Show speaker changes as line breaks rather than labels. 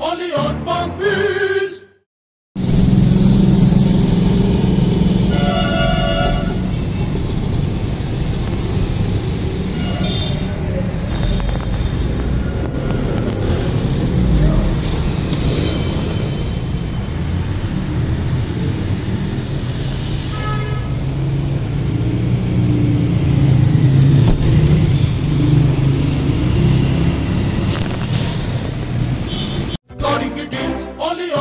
Only on you did, only